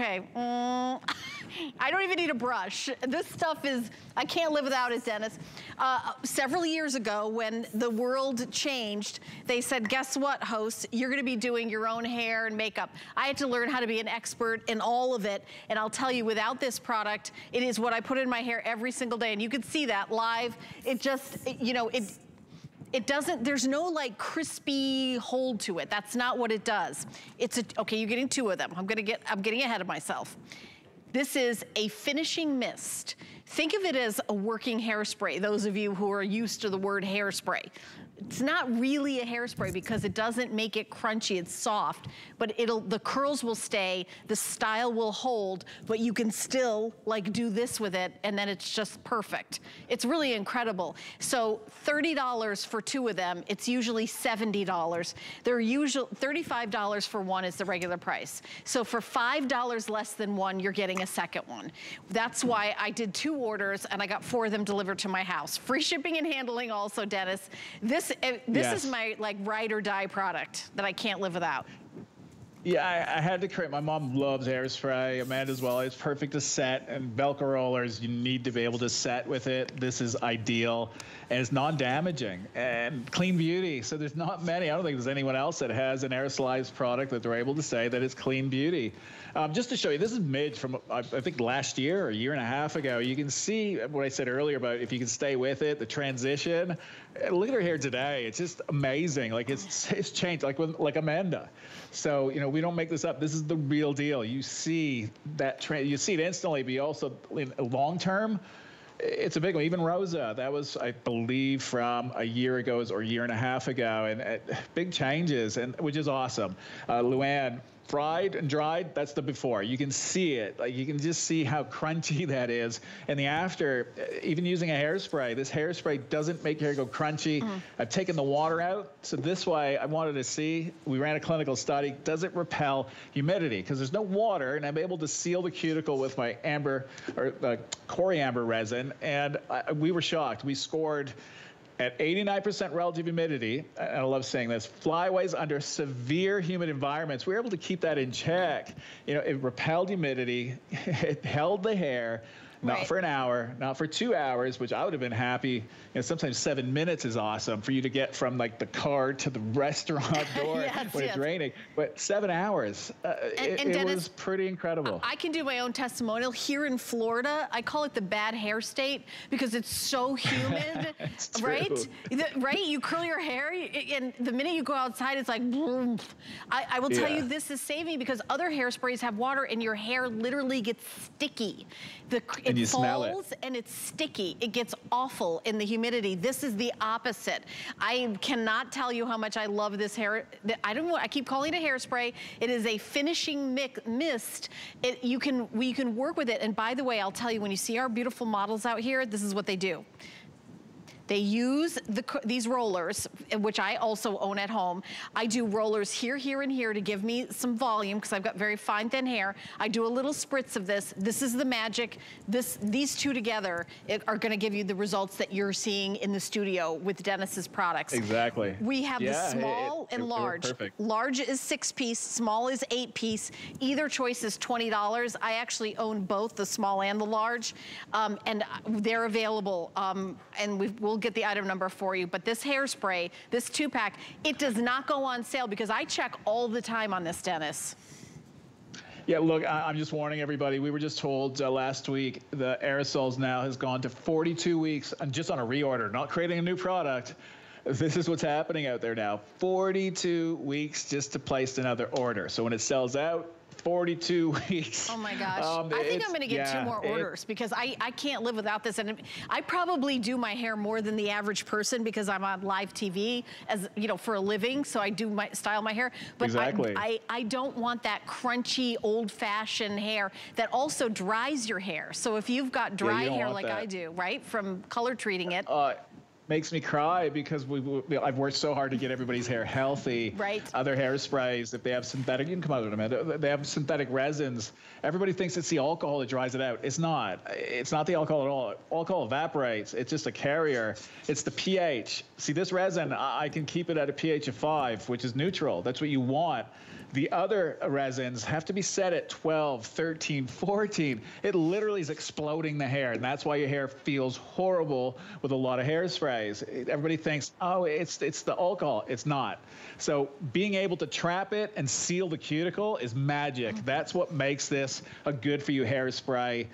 Okay, mm, I don't even need a brush. This stuff is, I can't live without it, Dennis. Uh, several years ago, when the world changed, they said, guess what, hosts? You're gonna be doing your own hair and makeup. I had to learn how to be an expert in all of it, and I'll tell you, without this product, it is what I put in my hair every single day, and you can see that live. It just, you know, it, it doesn't, there's no like crispy hold to it. That's not what it does. It's a, okay, you're getting two of them. I'm gonna get, I'm getting ahead of myself. This is a finishing mist. Think of it as a working hairspray, those of you who are used to the word hairspray. It's not really a hairspray because it doesn't make it crunchy, it's soft, but it'll, the curls will stay, the style will hold, but you can still like do this with it and then it's just perfect. It's really incredible. So $30 for two of them, it's usually $70. They're usually, $35 for one is the regular price. So for $5 less than one, you're getting a second one. That's why I did two orders and I got four of them delivered to my house. Free shipping and handling also, Dennis. This this, eh, this yes. is my like ride or die product that I can't live without. Yeah, I, I, had to create. My mom loves hairspray. Amanda as well. It's perfect to set and Velcro rollers. You need to be able to set with it. This is ideal and it's non-damaging and clean beauty. So there's not many. I don't think there's anyone else that has an aerosolized product that they're able to say that it's clean beauty. Um, just to show you, this is Midge from I think last year or a year and a half ago. You can see what I said earlier about if you can stay with it, the transition. Look at her hair today. It's just amazing. Like it's it's changed. Like with like Amanda. So you know we don't make this up. This is the real deal. You see that trend. You see it instantly, but also in long term it's a big one. Even Rosa, that was, I believe, from a year ago or a year and a half ago, and uh, big changes, and which is awesome. Uh, Luann, fried and dried, that's the before. You can see it. Like you can just see how crunchy that is. And the after, even using a hairspray, this hairspray doesn't make your hair go crunchy. Mm. I've taken the water out. So this way I wanted to see, we ran a clinical study, does it repel humidity? Because there's no water and I'm able to seal the cuticle with my amber or uh, coriamber resin. And I, we were shocked. We scored at 89% relative humidity, and I love saying this, flyways under severe humid environments, we were able to keep that in check. You know, it repelled humidity, it held the hair, not right. for an hour, not for two hours, which I would have been happy. You know, sometimes seven minutes is awesome for you to get from like the car to the restaurant door yes, when yes. it's raining. But seven hours, uh, and, it, and Dennis, it, was pretty incredible. I can do my own testimonial here in Florida. I call it the bad hair state because it's so humid, right? The, right? You curl your hair, and the minute you go outside, it's like, boom. I, I will tell yeah. you, this is saving because other hairsprays have water, and your hair literally gets sticky. The, and it falls it. and it's sticky. It gets awful in the humidity. This is the opposite. I cannot tell you how much I love this hair. I don't know, I keep calling it a hairspray. It is a finishing mist. It, you can, we can work with it. And by the way, I'll tell you, when you see our beautiful models out here, this is what they do. They use the, these rollers, which I also own at home. I do rollers here, here, and here to give me some volume because I've got very fine, thin hair. I do a little spritz of this. This is the magic. This, These two together are gonna give you the results that you're seeing in the studio with Dennis's products. Exactly. We have yeah, the small it, it, and large. Perfect. Large is six piece, small is eight piece. Either choice is $20. I actually own both the small and the large. Um, and they're available. Um, and we will get the item number for you. But this hairspray, this two pack, it does not go on sale because I check all the time on this, Dennis. Yeah, look, I, am just warning everybody. We were just told uh, last week the aerosols now has gone to 42 weeks and just on a reorder, not creating a new product. This is what's happening out there now. 42 weeks just to place another order. So when it sells out, 42 weeks. Oh my gosh. Um, I think I'm gonna get yeah, two more orders it, because I, I can't live without this. And I probably do my hair more than the average person because I'm on live TV as, you know, for a living. So I do my style my hair. But exactly. I, I, I don't want that crunchy, old fashioned hair that also dries your hair. So if you've got dry yeah, hair like that. I do, right, from color treating it. Uh, makes me cry because we, we, I've worked so hard to get everybody's hair healthy. Right. Other hairsprays, if they have synthetic, you can come out of them. They have synthetic resins. Everybody thinks it's the alcohol that dries it out. It's not. It's not the alcohol at all. Alcohol evaporates. It's just a carrier. It's the pH. See, this resin, I can keep it at a pH of five, which is neutral. That's what you want. The other resins have to be set at 12, 13, 14. It literally is exploding the hair, and that's why your hair feels horrible with a lot of hairsprays. Everybody thinks, oh, it's it's the alcohol. It's not. So being able to trap it and seal the cuticle is magic. Mm-hmm. That's what makes this a good for you hairspray.